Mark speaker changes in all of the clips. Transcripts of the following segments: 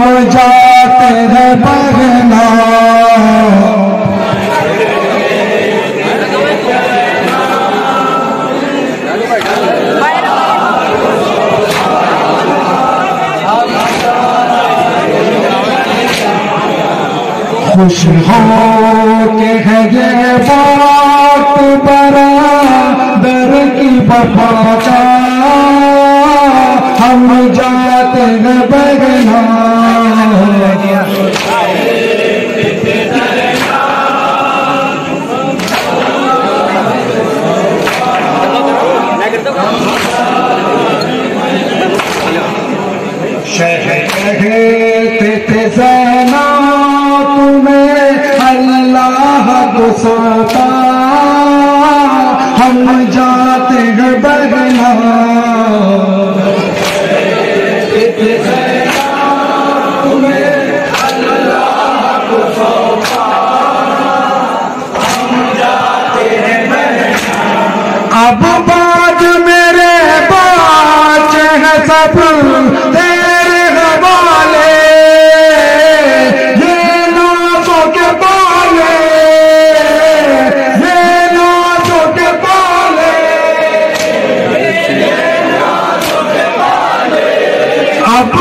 Speaker 1: ہم جاتے ہیں بگنا خوش ہو کے ہے یہ بات برا، در کی بپا کا ہم جاتے ہیں بگنا سوتا ہم جاتے ہیں بگنا اب بعد میرے باچ ہے سب، تیرے حوالے۔ یہ نازوں کے بالے یہ نازوں کے بالے اب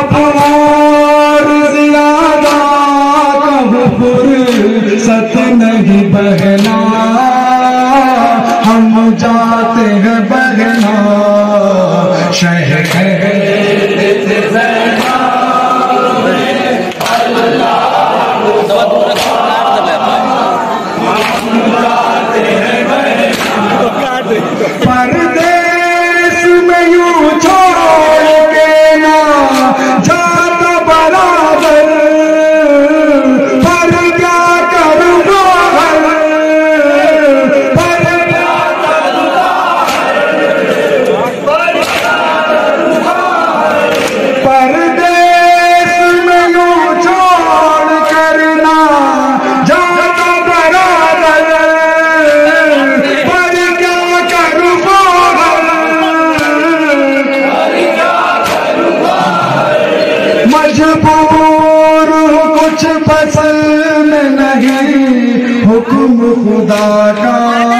Speaker 1: اب زیادہ کہوں فرصت نہیں بہنا۔ ہم جاتے ہیں بہنا۔ شہر مجبور کچھ پسند نہیں حکم خدا کا۔